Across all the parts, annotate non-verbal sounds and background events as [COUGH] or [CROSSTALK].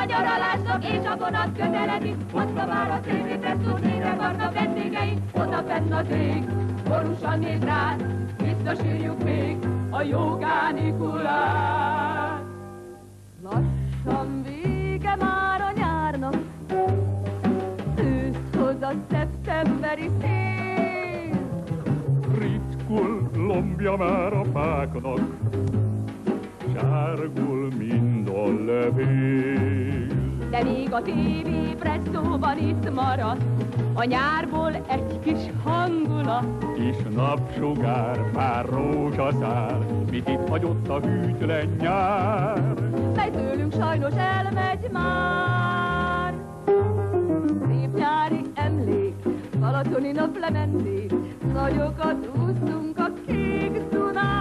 a nyaralásnak és a vonat köteledi, ott a vár a presszó, nézre vannak vendégei, oda fenn az ég, borúsan néz rád, visszasírjuk még a jó kánikulát. Lassan vége már a nyárnak, őszt hoz a szeptemberi szél. Ritkul lombja már a fáknak, sárgul mind a levél. De még a tévé presszóban itt maradt, a nyárból egy kis hangulat. És napsugár, pár rózsaszál, mit itt hagyott a hűtlen nyár. Mely tőlünk sajnos elmegy már. Szép nyári emlék, Balatoni naplementék, nagyokat úsztunk a kék Dunán,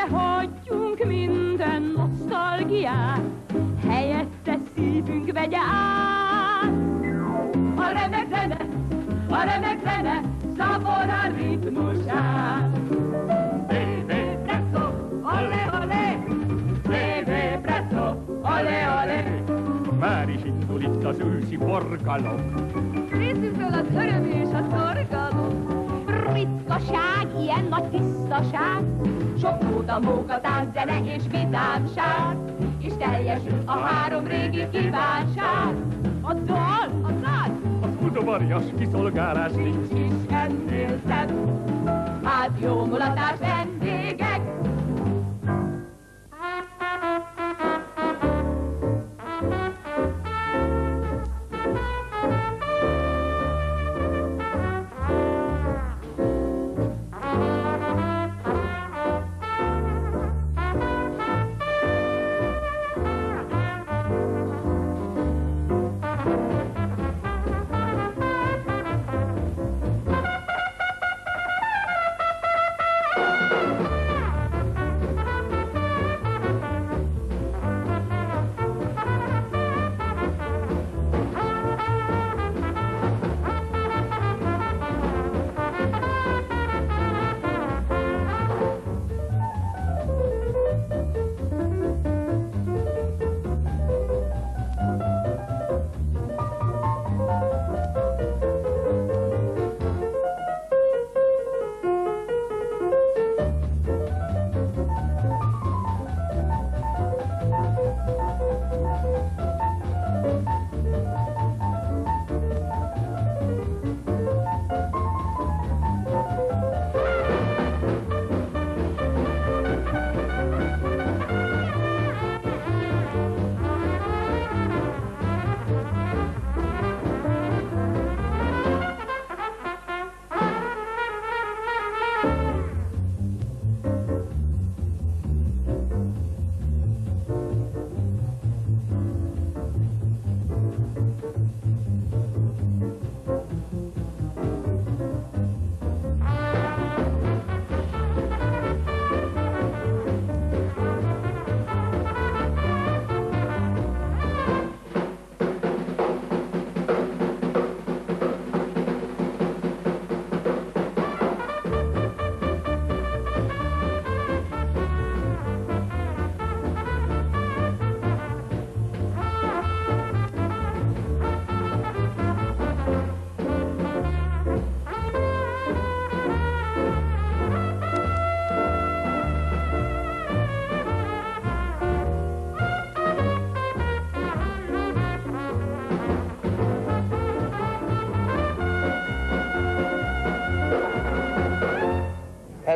de hagyjunk minden nosztalgiát, helyette szívünk vegye át. A remek zene, a remek zene, szabor a ritmusát. Bébé presso, ole, ole, bébé presso, ole, ole. Már is indul itt az őszi forgalom. Részünkről az öröm és a szorgalom. Ritkaság, ilyen nagy tisztaság, sok móda, móka, zene és vidámság, és teljesül a három régi kívánság. A dal, a nagy, Az udvarias kiszolgálás nincs. is ennél szebb, hát jó mulatás vendégek.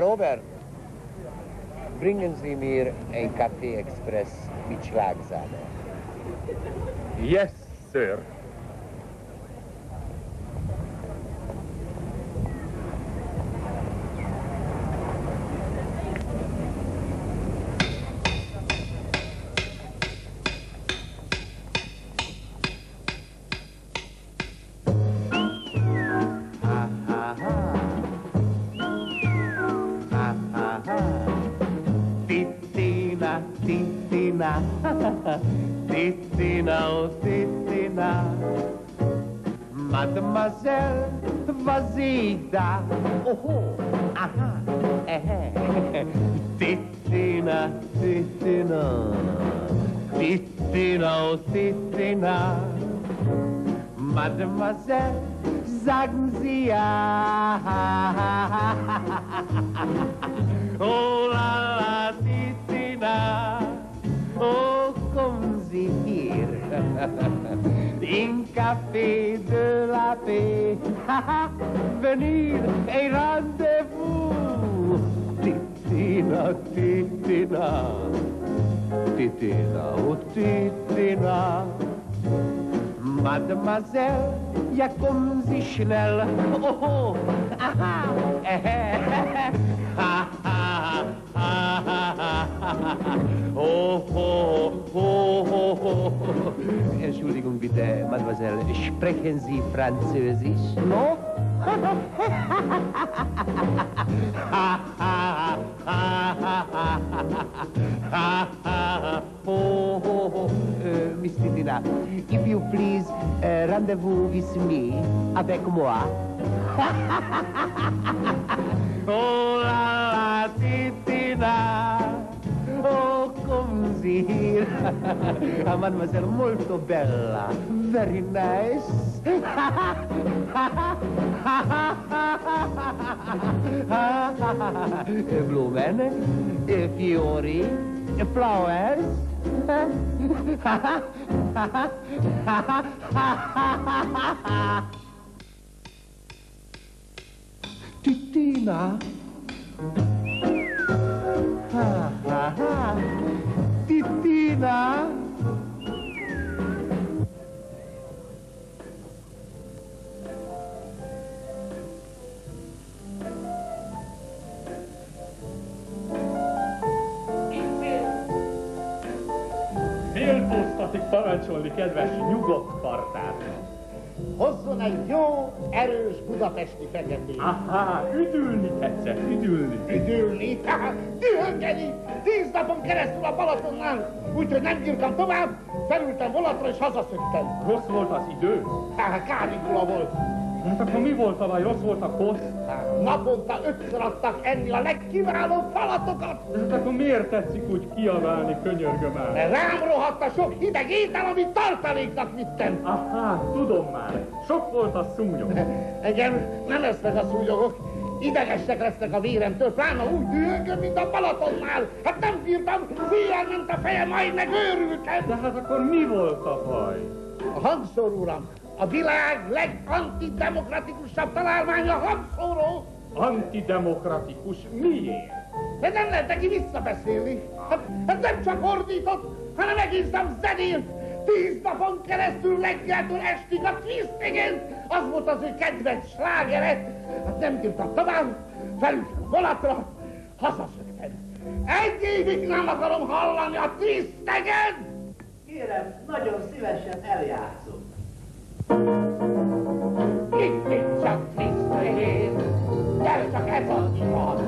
Herr Ober, bringen Sie mir ein Kaffee Express mit Schlagsahne. Yes, sir. Oh Titina. Mademoiselle, sagen Sie ja. Oh la la Titina, oh kommen Sie hier. In Café de la Paix, venir ein Rendezvous. Titina, Titina, Titina, oh Titina. Mademoiselle, ja kommen Sie schnell. Oh, aha, äh, ha, ha, ha, ha, ha. Oh, oh, oh, oh, oh. Entschuldigung bitte, Mademoiselle, sprechen Sie Französisch? No? Oh, oh, oh. Miss Titina, if you please, uh, rendezvous with me, avec moi. oh, la, la, Titina. Oh, here. ah, mademoiselle, molto bella. Very nice. [LAUGHS] Blumen, eh, fiori, eh, flowers. [LAUGHS] Titina. Kedves nyugodt partát. Hozzon egy jó, erős budapesti feketét. Aha, üdülni tetszett, üdülni. Üdülni, dühöngeni. Tíz napon keresztül a Balatonnál, úgyhogy nem bírtam tovább, felültem vonatra és hazaszöktem. Rossz volt az idő? Hát, Kánikula volt. Hát akkor mi volt a baj? Rossz volt a kosz? Hát, Naponta ötször adtak enni a legkiválóbb falatokat. De hát akkor miért tetszik úgy kiabálni, könyörgöm? De rám rohadt a sok hideg étel, amit tartaléknak vittem. Aha, tudom már. Sok volt a szúnyog. [LAUGHS] Engem nem lesznek a szúnyogok. Idegesek lesznek a véremtől, pláne úgy dühöngöm, mint a Balatonnál. Hát nem bírtam, szíjjel ment a fejem, majd megőrültem. De hát akkor mi volt a baj? A hangszóró, uram, a világ legantidemokratikusabb találmánya a hangszóró. Antidemokratikus miért? De nem lehet neki visszabeszélni. Hát, hát nem csak ordított, hanem egészen zenélt. Tíz napon keresztül reggeltől estig a Twistigent. Az volt az ő kedvenc slágere. Hát nem bírtam tovább, felültem vonatra, hazaszöktem. Egy évig nem akarom hallani a Twistigent. Kérem, nagyon szívesen eljátszom. Itt, itt csak Twistigent, gyere csak ez az igaz.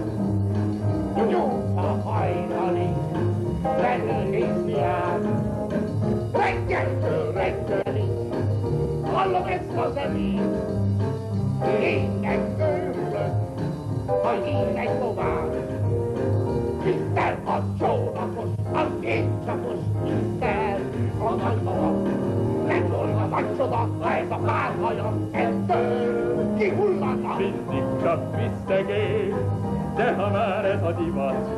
Nyújt a hajnali, repülészi át. Reggeltől reggelig, hallom ezt a. Mindig csak visszegés, de ha már ez a divat,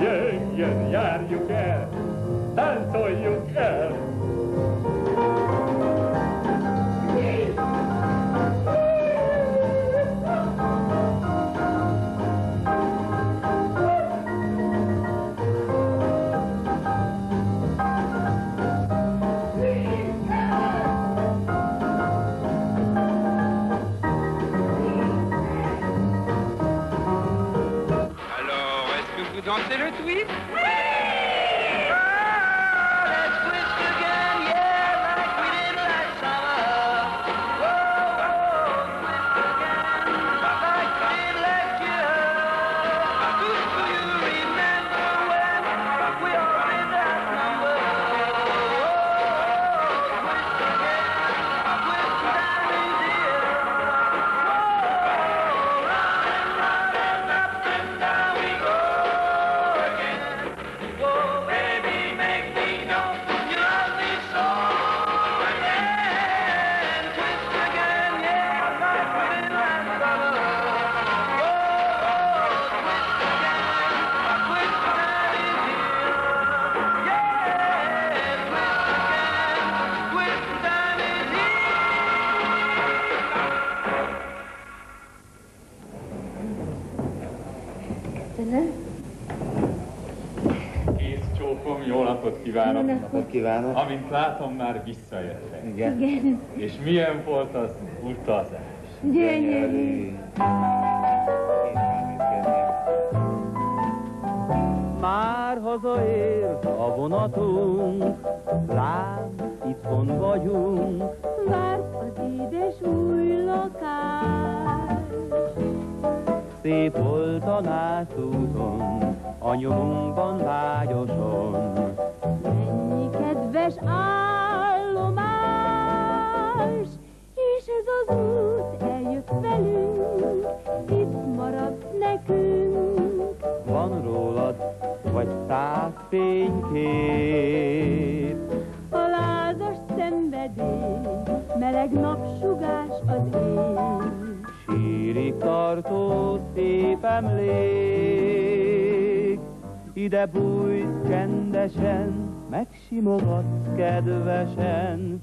jöjjön, járjuk el, Napot kívánok. Amint látom, már visszajöttek. Igen. Igen. És milyen volt az utazás? Gyönyörű. Már hazaért a vonatunk, lám, itthon vagyunk. Várt az édes új lakás. Szép volt a nászúton, a nyomunkban Ide bújj csendesen, megsimogatsz kedvesen.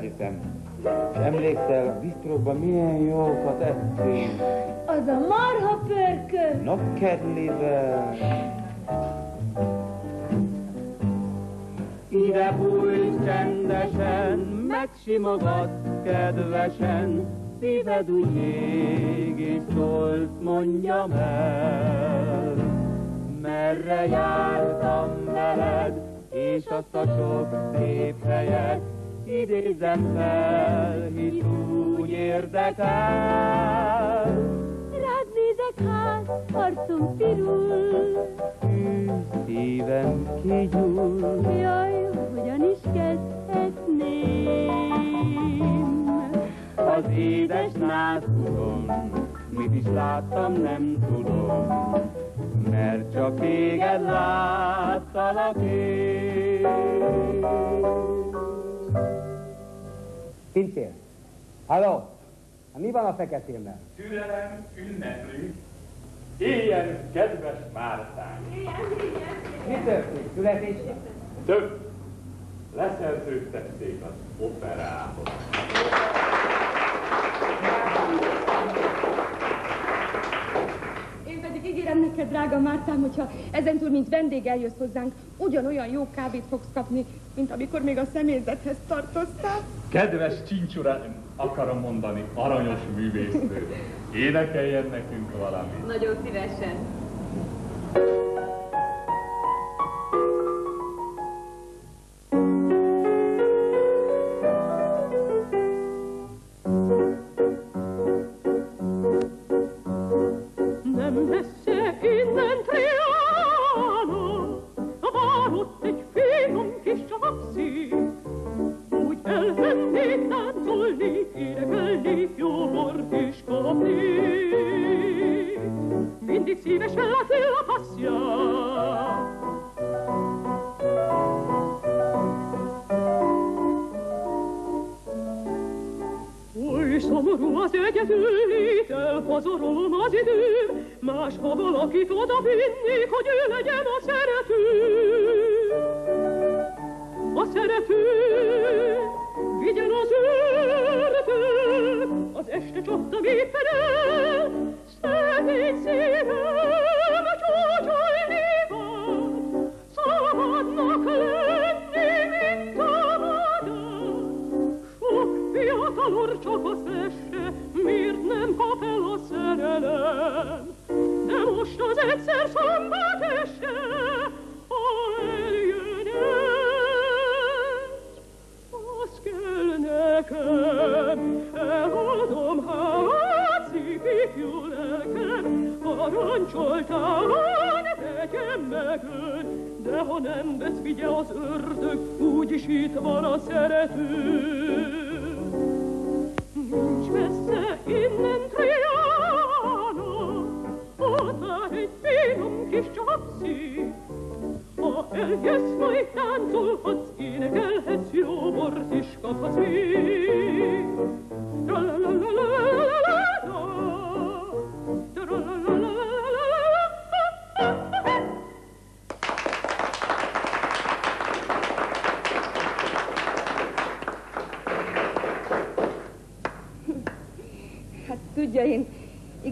Elhiszem. És emlékszel, a bistróban milyen jókat ettünk. Az a marha pörkölt. Napkedlivel. Ide bújj csendesen, megsimogatsz kedvesen, szíved úgy ég, és szólt mondjam el. Merre jártam veled, és azt a sok szép helyet, idézem fel, hisz úgy érdekel. Rád nézek hát, arcom pirul. Szívem kigyúl, Jaj, hogyan is kezdhetném? Az édes nászúton, mit is láttam, nem tudom, mert csak téged láttalak én. Pincér! Halló! Hát mi van a feketémmel? Türelem, ünneplünk. Éljen, kedves Mártány! Mi történt? Születés? Több leszerződtették az operához. Pedig ígérem neked, drága Mártám, hogyha ezentúl, mint vendég eljössz hozzánk, ugyanolyan jó kávét fogsz kapni, mint amikor még a személyzethez tartoztál. Kedves csincsuraim, akarom mondani, aranyos művésznő. Énekeljen nekünk valamit. Nagyon szívesen. az esse, miért nem kap el a szerelem? De most az egyszer szombat esse, ha eljön ez, az kell nekem, eladom hát ifjú nekem, parancsoltál, tegyen meg őt, de ha nem vesz, vigye az ördög, úgyis itt van a szerető. Messze innen Triana, ott már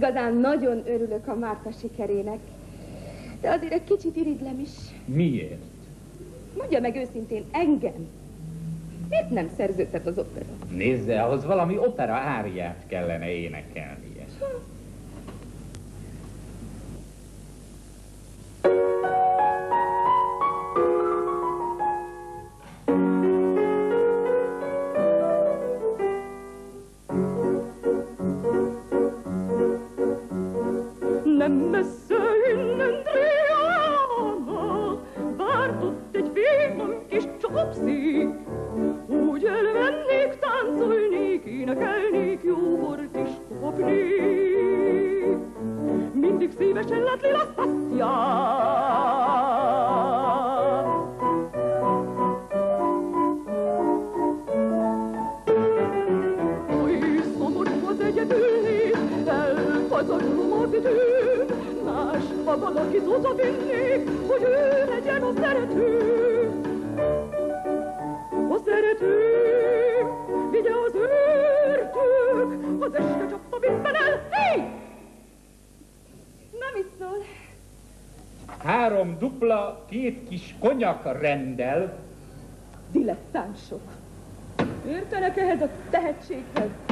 igazán nagyon örülök a Márta sikerének. De azért egy kicsit iridlem is. Miért? Mondja meg őszintén, engem. Miért nem szerződtet az opera? Nézze, ahhoz valami opera áriát kellene énekelnie. Nem kapnék. Mindig szívesen lát Lila Stasia. Oly szomorú egyedül lét, elpazarlom az időt, más ha valakit oda konyak rendel. Dilettánsok. Értenek ehhez a tehetséghez?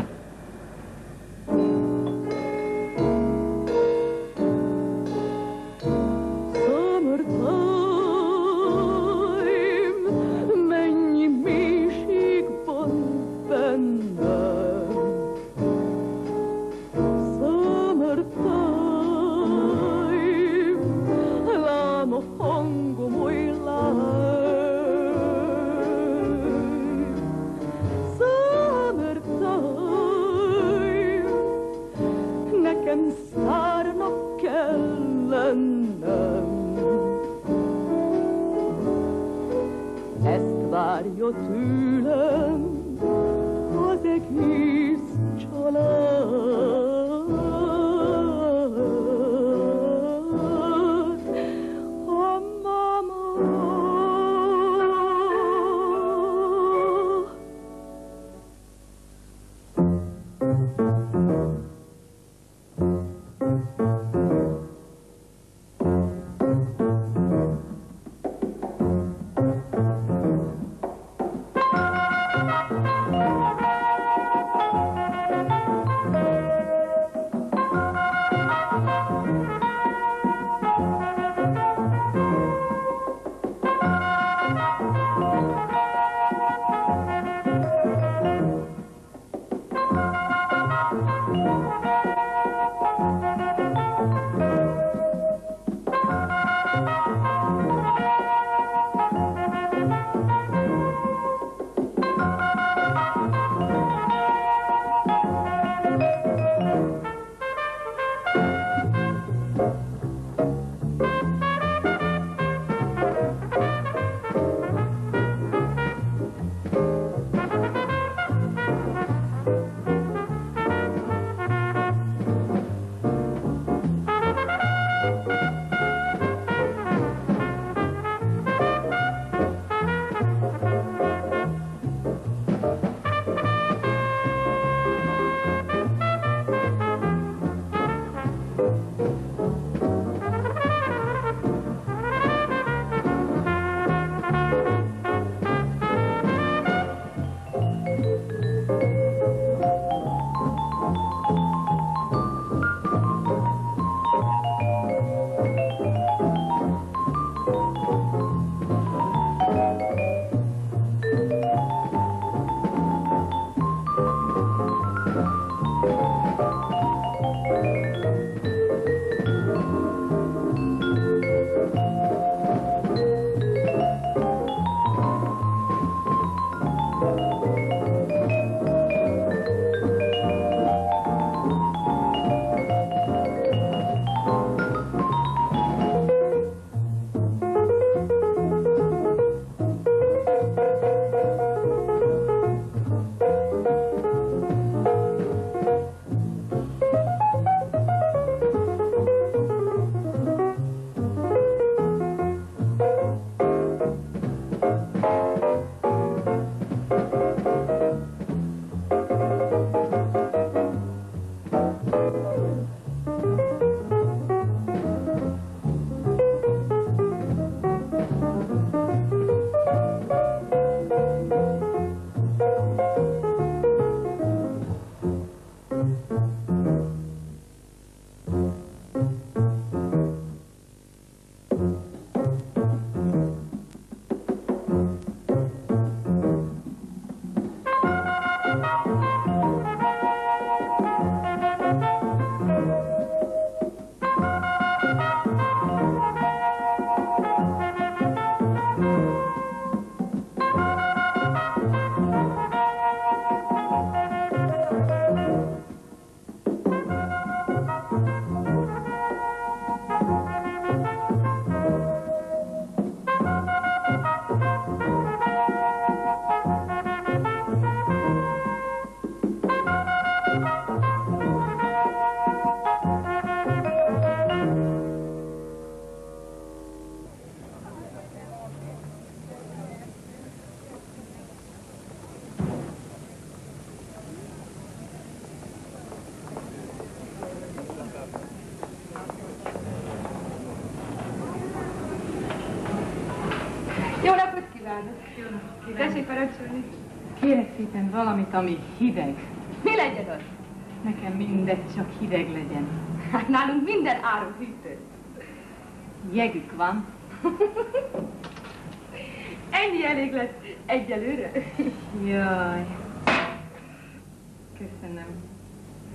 Csak hideg legyen. Hát nálunk minden áru hűtő. Jegük van. [LAUGHS] Ennyi elég lesz egyelőre. Jaj. Köszönöm.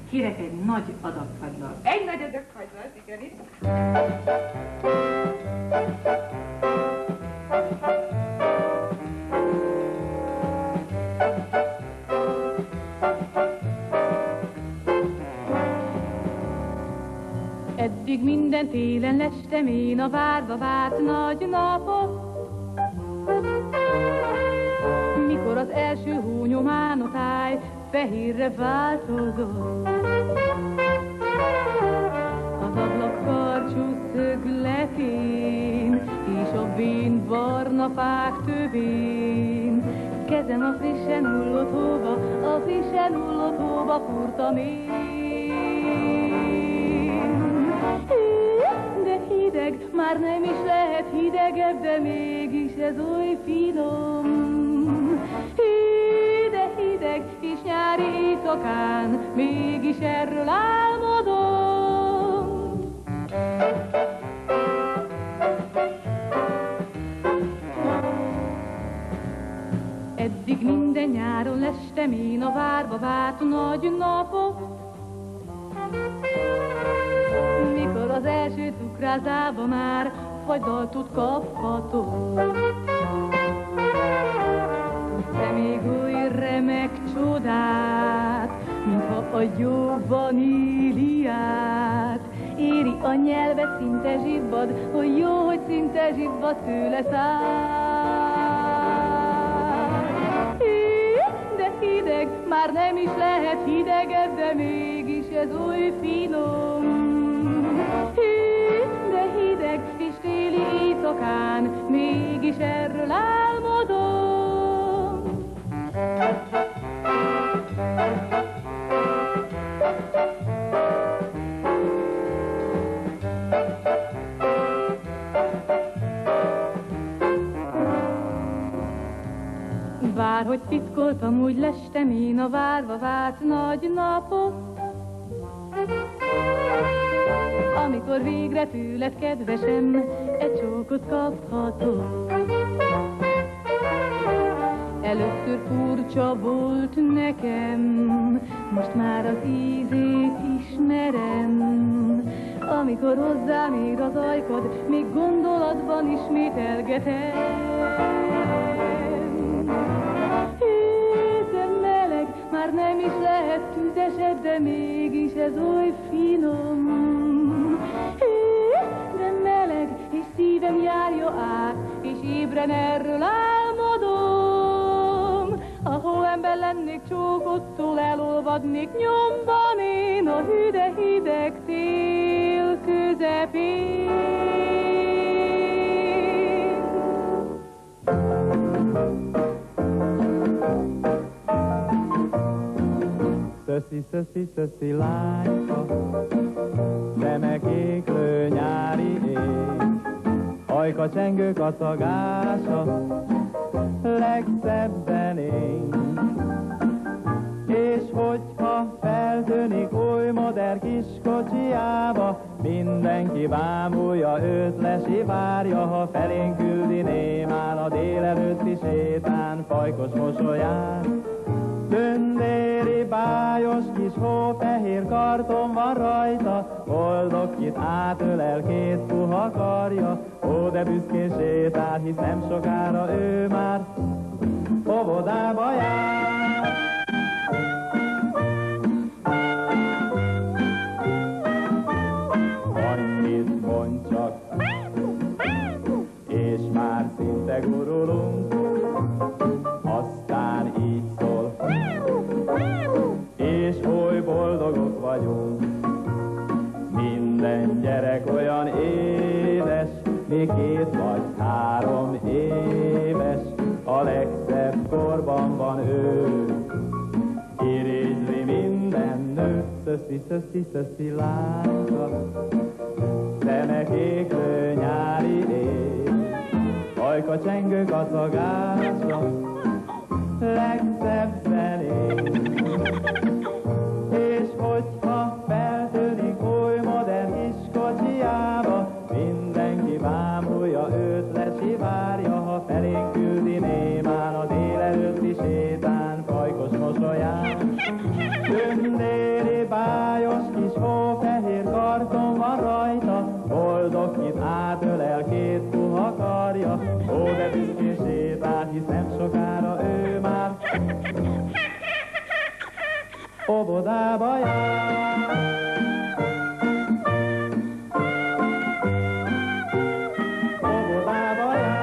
Kérek egy nagy adag fagylalt. Egy nagy adag hagylalt, igenis. Eddig minden télen lestem én a várva várt nagy napot. Mikor az első hónyomán a táj fehérre változott. Az ablak karcsú szögletén és a vén barna fák tövén kezem a frissen hullott hóba, a frissen hullott hóba furtam én. Hideg, már nem is lehet hidegebb, de mégis ez oly finom. Hű, de hideg, és nyári éjszakán mégis erről álmodom. Eddig minden nyáron lestem én a várba várt nagy napot. Az első cukrázába már fagylaltot kaphatok. De még oly remek csodát, mintha a jó vaníliát. Éri a nyelve szinte zsibbad, hogy jó, hogy szinte zsibbad tőle száll. De hideg, már nem is lehet hidegebb, de mégis ez oly finom. Éjszakán mégis erről álmodom. Bár hogy titkoltam, úgy lestem én a várva várt nagy napot. Amikor végre tőled, kedvesem, egy csókot kaphatok. Először furcsa volt nekem, most már az ízét ismerem. Amikor hozzám ér az ajkad, még gondolatban ismételgetem. De meleg, már nem is lehet tüzesebb, de mégis ez oly finom. Szívem járja át, és ébren erről álmodom. A hóember lennék csókottól, elolvadnék nyomban én a hüde hideg tél közepén. Szöszi, szöszi, szöszi lányka, szeme kéklő nyári ég, ajka csengő kacagása, legszebben én. És hogyha feltűnik új modern kis kocsiába, mindenki bámulja őt, lesi várja, ha felénk küldi némán a délelőtti sétán, fajkos mosolyán. Tündéri bájos kis hófehér karton van rajta, boldog kit átölel két puha karja, ó, de büszkén sétál, hisz nem sokára ő már óvodába jár. Annyit mond csak, és már szinte gurulunk, szöszi, szöszi, szöszi lányka, szeme kéklő nyári ég. ajka csengő kacagása, legszebb óvodába jár. Óvodába jár.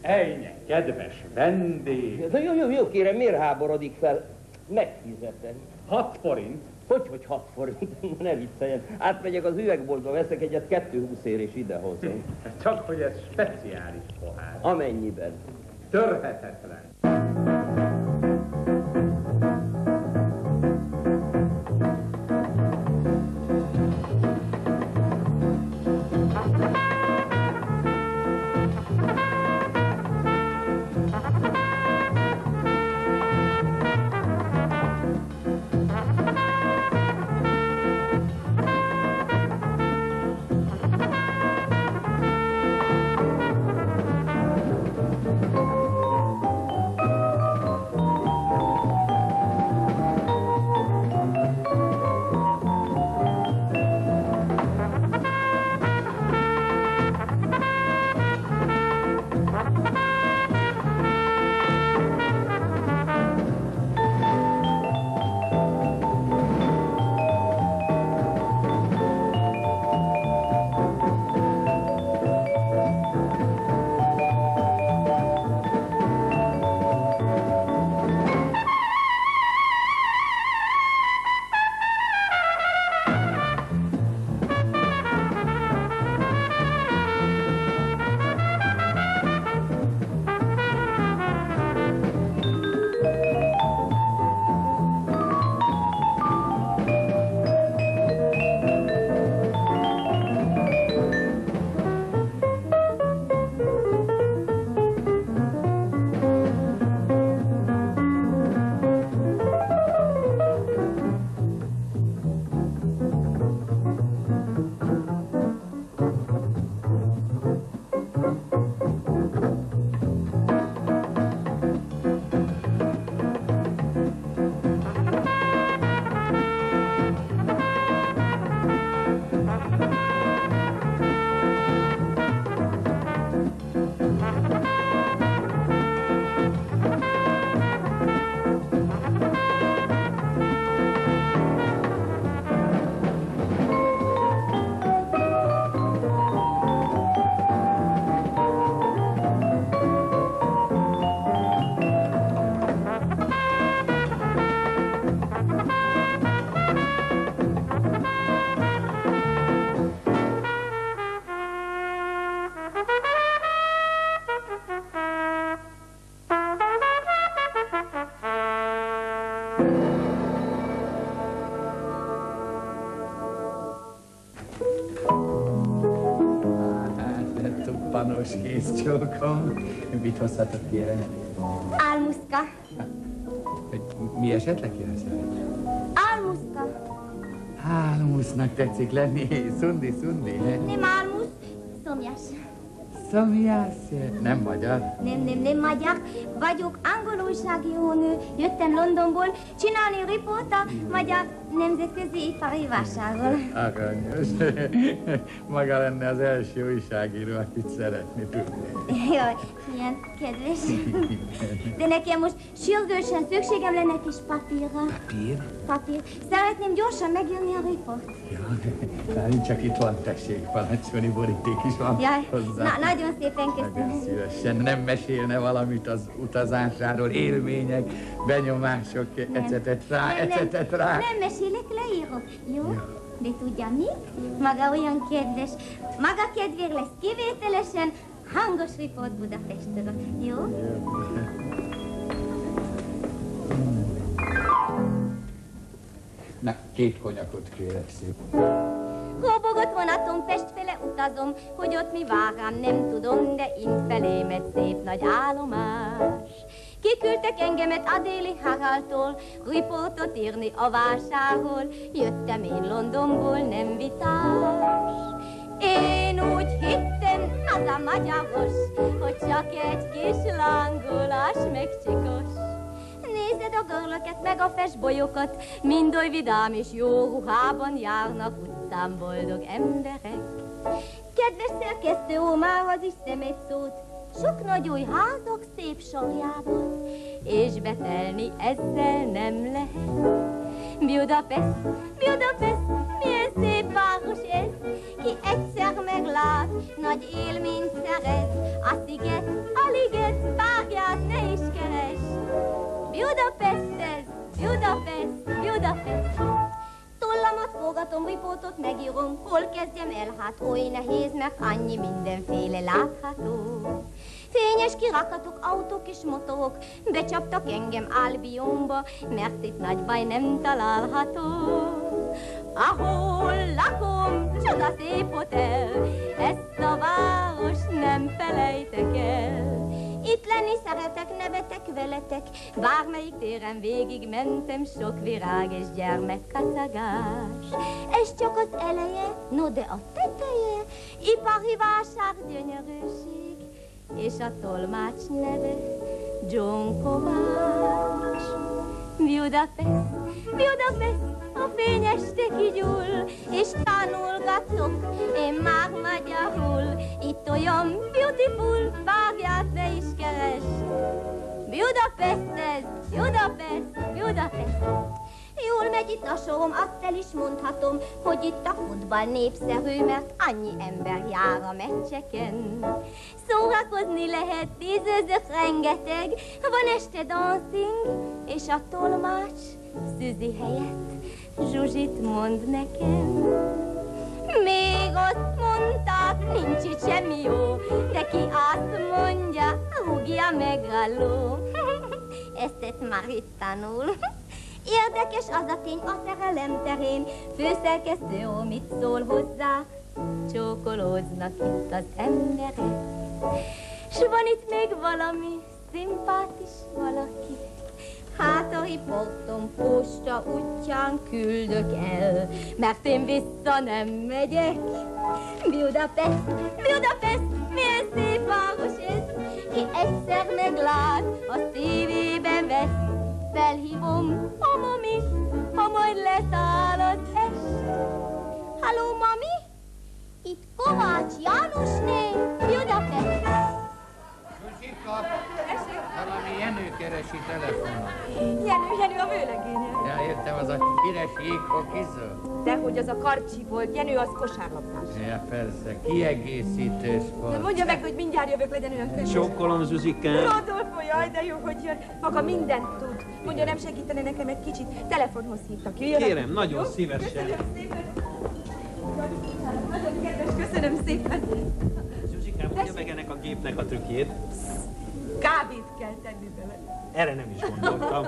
Ejnye, kedves vendég! De jó, jó, jó, kérem, miért háborodik fel? Megfizetem. Hat forint? Hogy, hogy hat forint? [LAUGHS] ne vicceljen. Átmegyek az üvegboltba, veszek egyet kettő húszér és idehozom. Csak hogy ez speciális pohár. Amennyiben. Törhetetlen. Kész csókom. Mit hozhatok kérem? Álmuszka. Hogy mi esetleg kérdezel? Álmuszka. Álmusznak tetszik lenni. Szundi, szundi. Nem álmusz, szomjas. Szomjász. Nem magyar. Nem, nem, nem magyar. Vagyok angol újságírónő. Jöttem Londonból csinálni riport a magyar nemzetközi ipari vásárról. Aranyos. [LAUGHS] Maga lenne az első újságíró, akit szeretni tudni. Jaj, milyen kedves. [LAUGHS] De nekem most sürgősen szükségem lenne kis papírra. Papír? Papír. Szeretném gyorsan megírni a riport. Ja, [LAUGHS] csak itt van, tessék, parancsolni, boríték is van Jaj, hozzá. na, nagyon szépen Nagyon köszönöm. szívesen. Nem mesélne valamit az utazásáról, élmények, benyomások, ecetet rá, Nem, nem, ecetet rá. nem mesélek, leírok. Jó? De tudja mi? Maga olyan kedves. Maga kedvér lesz kivételesen hangos riport Budapestről. Jó? Na, két konyakot kérek szépen. Kóbogott vonaton Pest fele utazom, hogy ott mi vár rám, nem tudom, de int felém egy szép nagy állomás. Kiküldtek engemet a déli Haraldtól, riportot írni a vásárról, jöttem én Londonból, nem vitás. Én úgy hittem, az a magyaros, hogy csak egy kis lángolás meg csikos. Nézed a görlöket, meg a festbolyokat, mind oly vidám és jó ruhában járnak utcán boldog emberek. Kedves szerkesztő ómához is szem egy szót, sok nagy új házak szép sorjában, és betelni ezzel nem lehet. Budapest, Budapest, milyen szép város ez, ki egyszer meglát, nagy élményt szerez, a sziget, a liget, párját ne is keres. Budapest ez, Budapest, Budapest. Tollamat fogatom, riportot megírom, hol kezdjem el, hát oly nehéz, mert annyi mindenféle látható. Fényes kirakatok, autók és motorok becsaptak engem Albionba, mert itt nagy baj nem található. Ahol lakom, csoda szép hotel, ezt a város nem felejtek el. Lenni szeretek, nevetek veletek, bármelyik téren végig mentem, sok virág és gyermekkacagás. Ez csak az eleje, no de a teteje, ipari vásár gyönyörűség, és a tolmács neve John Kovács. Budapest, Budapest, a fényes te kigyúl, és tanulgatok, én már magyarul. Itt olyan beautiful, vágját ne is keres. Budapest ez, Budapest, Budapest. Jól megy itt a sorom, azt el is mondhatom, hogy itt a futball népszerű, mert annyi ember jár a meccseken. Szórakozni lehet, nézőzök rengeteg, van este dancing, és a tolmács Szüzi helyett Zsuzsit mond nekem. Még azt mondták, nincs itt semmi jó, de ki azt mondja, rúgja meg a ló. [LAUGHS] Ezt már itt tanul. [LAUGHS] Érdekes az a tény a szerelem terén, főszerkesztő mit szól hozzá, csókolóznak itt az emberek. S van itt még valami szimpátis valaki, Hát a riportom posta útján küldök el, mert én vissza nem megyek. Budapest, Budapest, milyen szép város ez, ki egyszer meglát, a tévébe vesz. Felhívom a mami, ha majd leszáll az est. Halló, mami? Itt Kovács Jánosné, Budapest. Valami Jenő keresi telefonon. Jenő, Jenő a vőlegénye. Ja, értem, az a híres jégkokizó. De hogy az a karcsi volt, Jenő az kosárlabdás. Ja, persze, kiegészítő sport. mondja meg, hogy mindjárt jövök, legyen olyan könnyű. Csókolom, Zsuzsikám. Rodolfo, jaj, de jó, hogy jön. Maga mindent tud. Mondja, nem segítene nekem egy kicsit. Telefonhoz hívtak. Jöjjön. Kérem, nagyon Jó? szívesen. Köszönöm szépen. Nagyon kedves, köszönöm szépen. Zsuzsikám, mondja meg ennek a gépnek a trükkjét. Kávét kell tenni bele. Erre nem is gondoltam.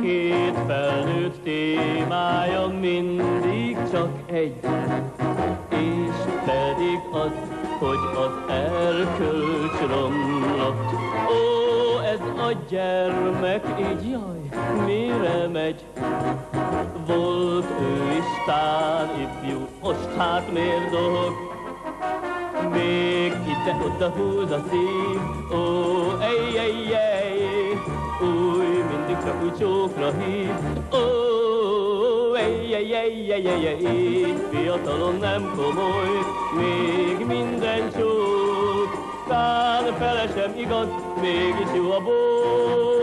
Két felnőtt témája mindig csak egy, és pedig az, hogy az erkölcs romlott. A gyermek így jaj, mire megy? Volt ő is tán ifjú, most hát miért dolog? Még ide-oda húz a szív, ó, ej, ej, ej, új, mindig csak úgy csókra hív, ó, ej, ej, ej, ej, ej, ej, fiatalon nem komoly, még minden csók, tán fele igaz, mégis jó a bók.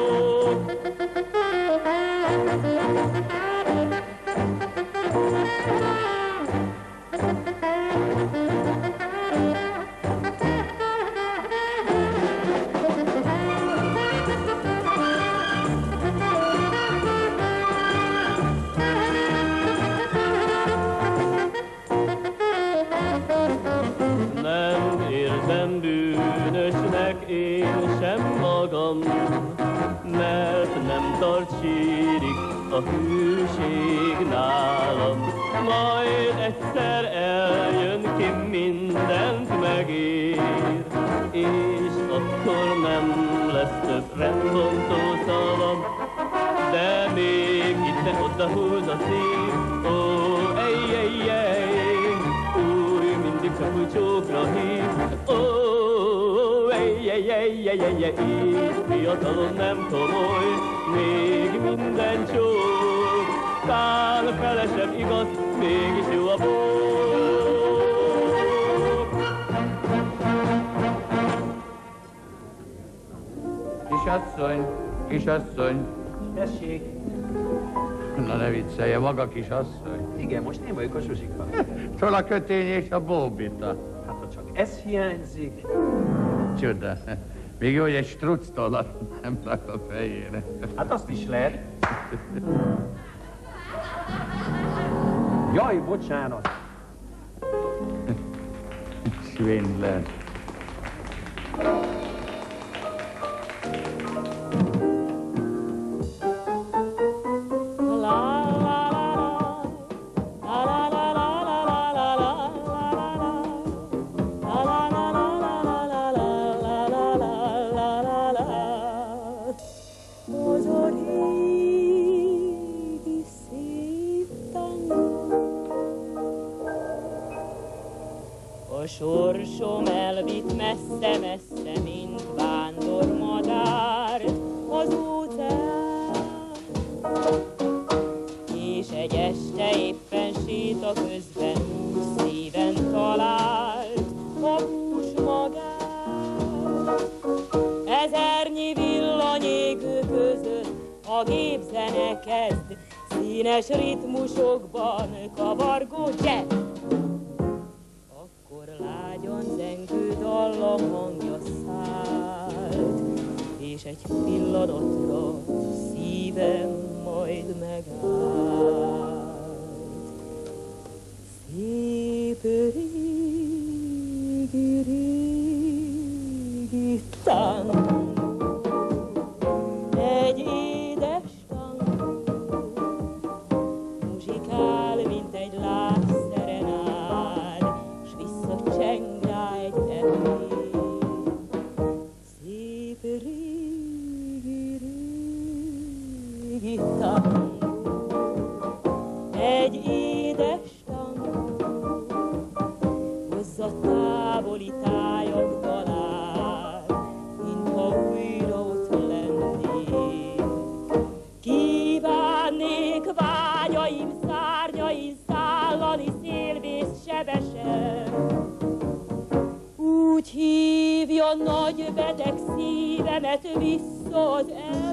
maga, kisasszony? Igen, most én vagyok a Zsuzsika. Tol [LAUGHS] a kötény és a bóbita. Hát, ha csak ez hiányzik... Csoda. Még jó, hogy egy struc tollat nem rak a fejére. Hát azt is lehet. [LAUGHS] Jaj, bocsánat! Svindler. távoli tájon talál, mintha újra ott lennék. Kívánnék vágyaim szárnyain szállani szélvész sebesen, úgy hívja nagy beteg szívemet vissza az el.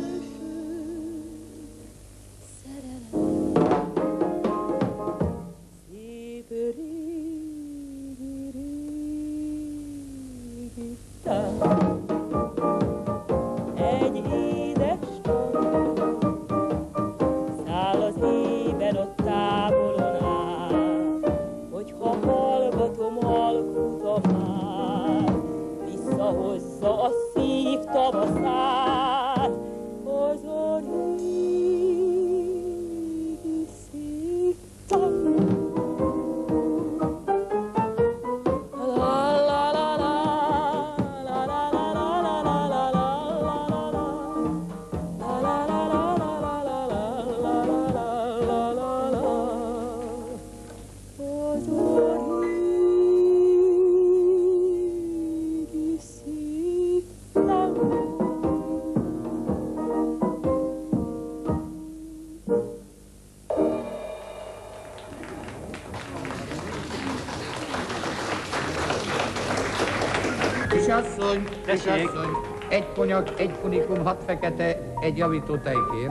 hat fekete, egy javító tejkér.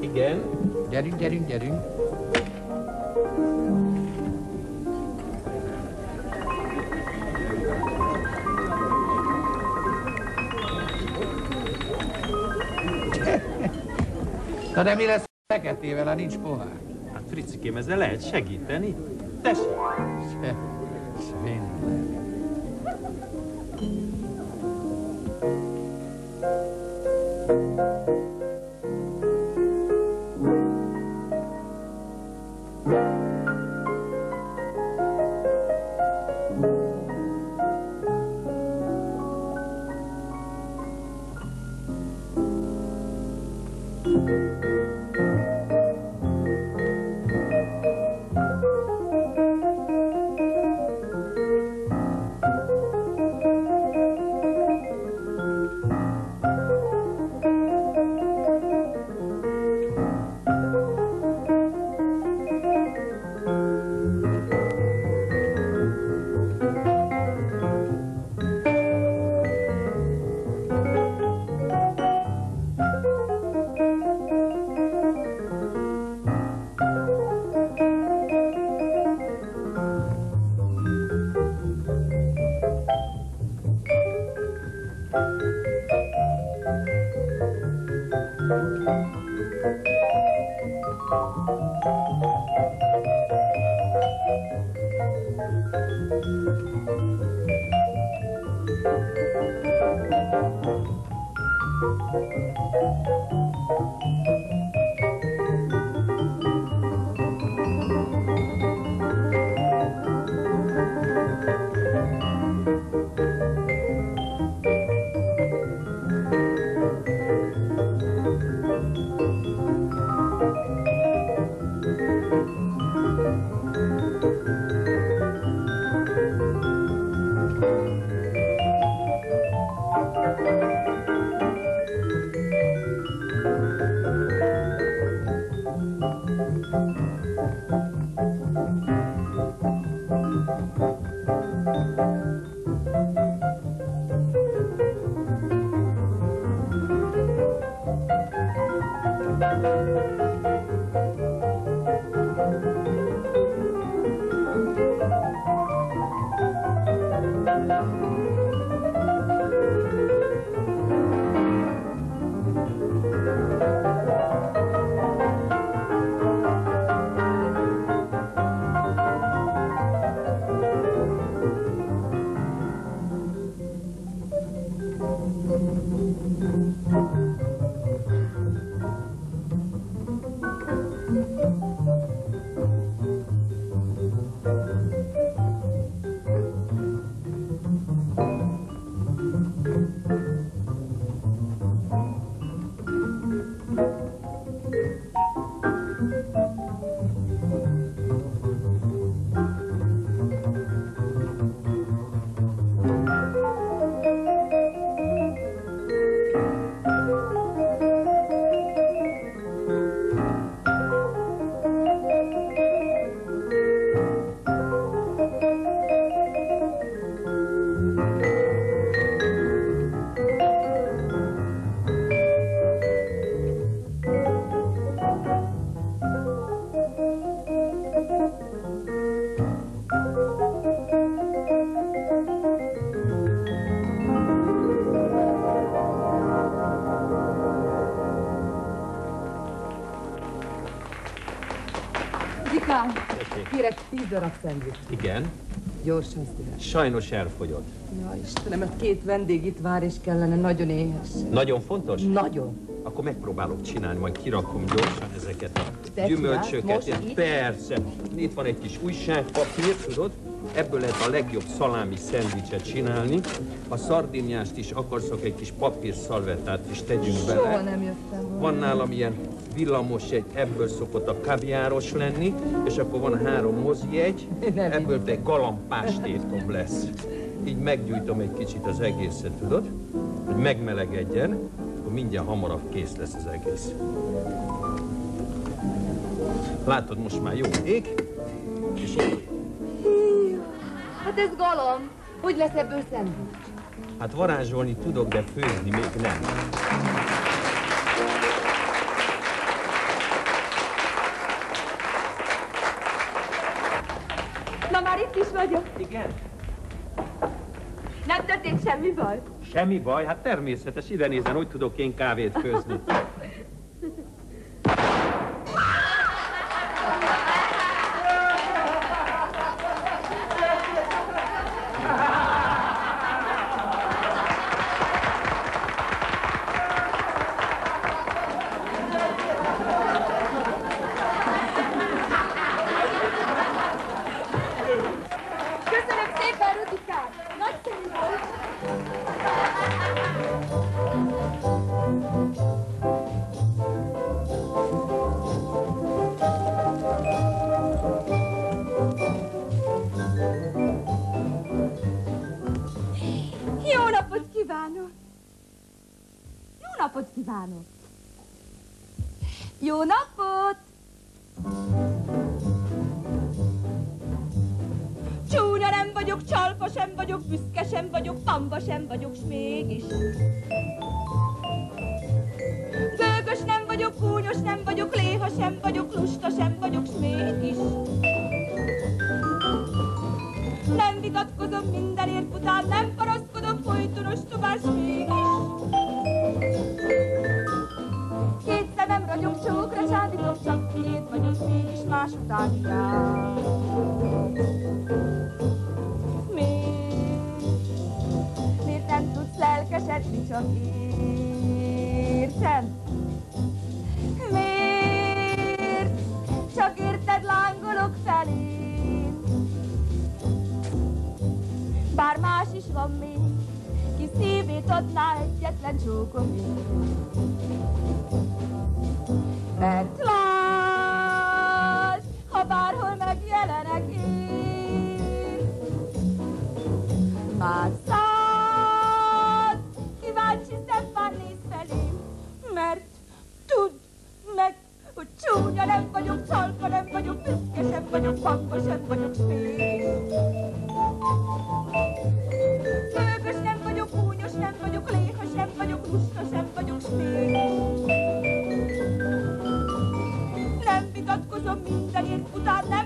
Igen. Gyerünk, gyerünk, gyerünk. [LAUGHS] Na de mi lesz feketével, ha nincs pohár? Hát Fricikém, ezzel lehet segíteni. Tessék! Darab szendvics. Igen, Gyorsan szíves. sajnos elfogyott. Ja, Istenem, a két vendég itt vár, és kellene nagyon éhes. Nagyon fontos? Nagyon. Akkor megpróbálok csinálni, majd kirakom gyorsan ezeket a Te gyümölcsöket. Most itt? Persze. Itt van egy kis újságpapír, tudod? Ebből lehet a legjobb szalámi szendvicset csinálni. Ha szardiniást is akarsz, akkor egy kis papír szalvettát is tegyünk Soha bele. nem jöttem volna. Van nálam ilyen villamos egy, ebből szokott a kaviáros lenni, és akkor van három mozijegy, ebből egy galambpástétom lesz. Így meggyújtom egy kicsit az egészet, tudod? Hogy megmelegedjen, akkor mindjárt hamarabb kész lesz az egész. Látod, most már jó ég, és így, Hát ez galom. Hogy lesz ebből szendvics? hát varázsolni tudok, de főzni még nem. Vagyok. Igen. Nem történt semmi baj. Semmi baj, hát természetes, ide nézzen, úgy tudok én kávét főzni. Is van még, ki szívét adná egyetlen csókomért. Mert láss, ha bárhol megjelenek én, már száz kíváncsi szemmel néz felém, mert tudd meg, hogy csúnya nem vagyok, csalka nem vagyok, büszke sem vagyok, pamba sem vagyok, spék. utandı.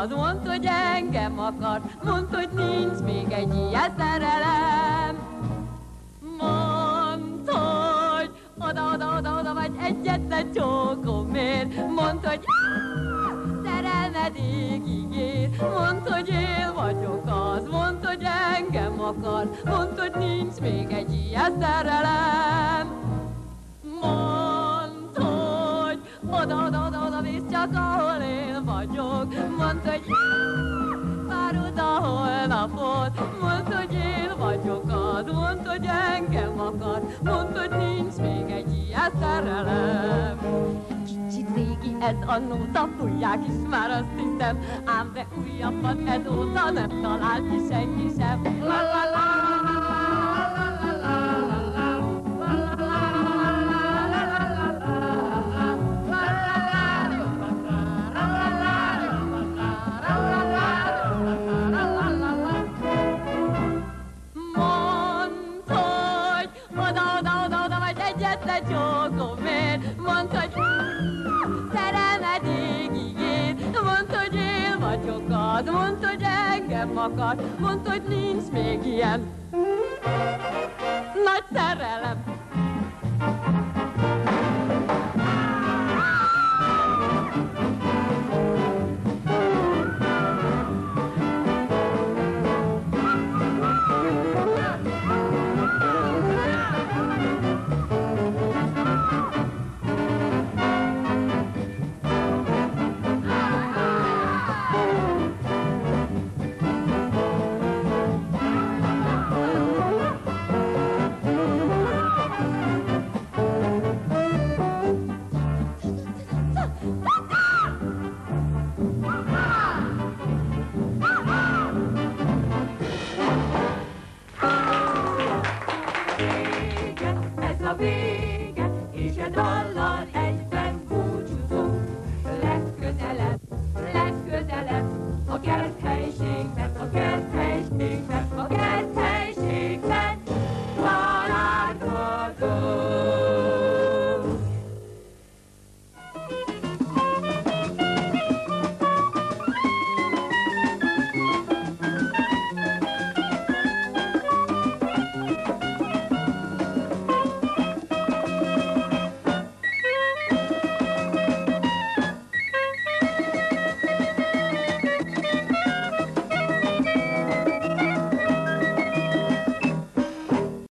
Az. Mondd, hogy engem akar. Mondd, hogy nincs még egy ilyen szerelem. Mondd, hogy oda, oda, oda, oda vagy egyetlen csókomért. Mondd, hogy "Áh, szerelmedig ígér. Mondd, hogy én vagyok az. Mondd, hogy engem akar. Mondd, hogy nincs még egy ilyen szerelem. Régi ez a nóta, fújják is már azt hiszem, ám de újabbat ezóta nem talált ki senki sem. Az. Mondd, hogy engem akar. Mondd, hogy nincs még ilyen nagy szerelem.